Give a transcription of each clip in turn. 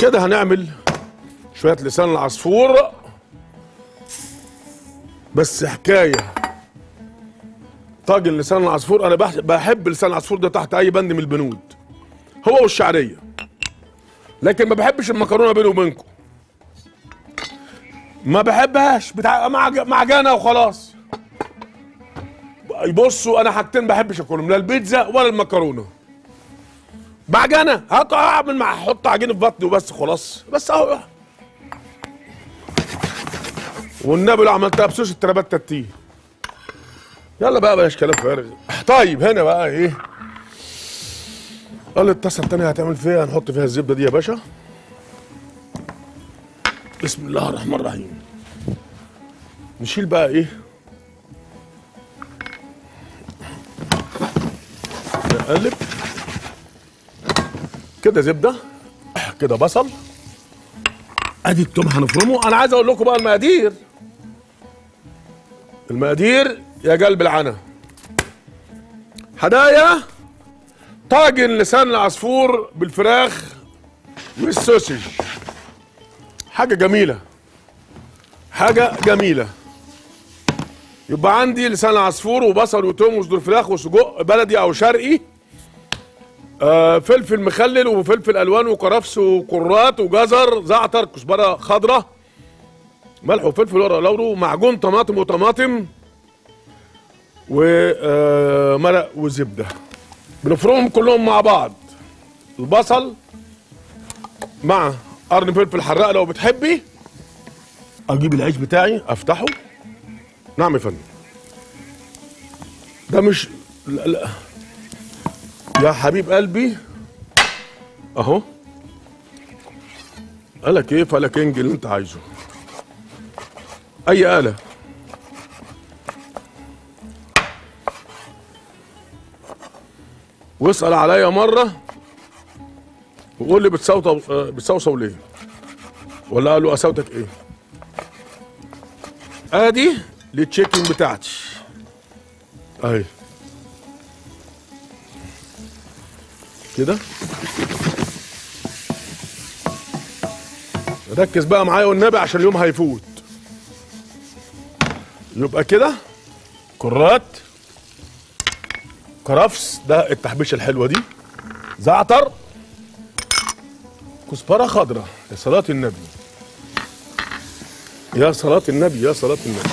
كده هنعمل شوية لسان العصفور. بس حكاية. طاجن لسان العصفور أنا بح- بحب لسان العصفور ده تحت أي بند من البنود. هو والشعرية. لكن ما بحبش المكرونة بيني وبينكم. ما بحبهاش. بتاع مع معجنه وخلاص. بصوا أنا حاجتين ما بحبش أكلهم لا البيتزا ولا المكرونة. معجنه هات اعمل مع أحط عجينة في بطني وبس خلاص. بس اهو. والنبي لو عملتها بصوص الترابات تتيه يلا بقى بلاش كلام فارغ. طيب هنا بقى إيه؟ قال الطاسة التانية هتعمل فيها هنحط فيها الزبدة دي يا باشا. بسم الله الرحمن الرحيم. نشيل بقى إيه؟ نقلب. كده زبدة كده بصل. أدي التوم هنفرمه. أنا عايز أقول لكم بقى المقادير. المقادير يا قلب العنا. هدايا طاجن لسان العصفور بالفراخ والسوسج. حاجة جميلة. حاجة جميلة. يبقى عندي لسان عصفور وبصل وتوم وصدور فراخ وسجق بلدي أو شرقي. آه فلفل مخلل وفلفل ألوان وكرفس وكرات وجزر زعتر كزبرة خضراء ملح وفلفل ورق لورو معجون طماطم وطماطم ومرق وزبدة. بنفرمهم كلهم مع بعض. البصل مع قرن فلفل حراق لو بتحبي. أجيب العيش بتاعي أفتحه. نعم يا فندم. ده مش لا لا. يا حبيب قلبي. أهو. قالك إيه؟ فلك انج اللي أنت عايزه. أي آلة؟ واسأل عليا مرة وقول لي بتصوت بتصوصو ليه ولا قال له اسوتك إيه؟ آدي للتشيكن بتاعتي. أهي. كده؟ ركز بقى معايا والنبي عشان اليوم هيفوت. يبقى كده؟ كرات؟ كرفس؟ ده التحبيشة الحلوة دي. زعتر؟ كزبرة خضراء. يا صلاة النبي. يا صلاة النبي يا صلاة النبي.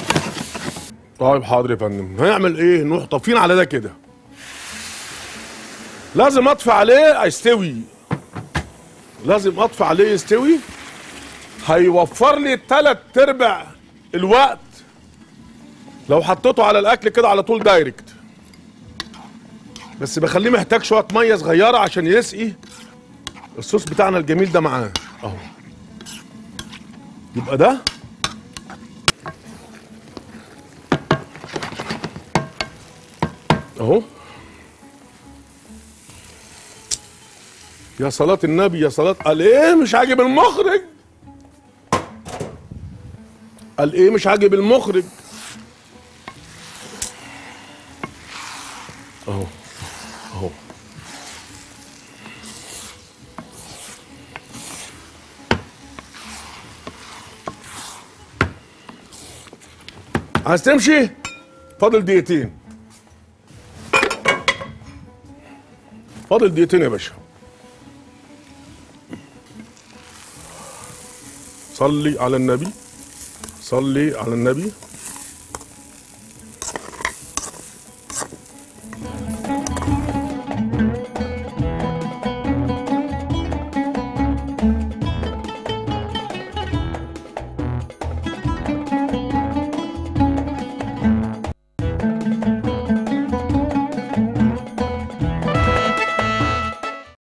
طيب حاضر يا فندم. هنعمل إيه؟ نروح طافين على ده كده. لازم اطفي عليه يستوي لازم اطفي عليه يستوي هيوفر لي تلات ارباع الوقت. لو حطيته على الأكل كده على طول دايركت. بس بخليه محتاج شوية مية صغيرة عشان يسقي. الصوص بتاعنا الجميل ده معاه أهو. يبقى ده. أهو. يا صلاة النبي يا صلاة قال إيه مش عاجب المخرج؟ قال إيه مش عاجب المخرج؟ أهو أهو. عايز تمشي؟ فاضل دقيقتين. فاضل دقيقتين يا باشا. صلي على النبي. صلي على النبي.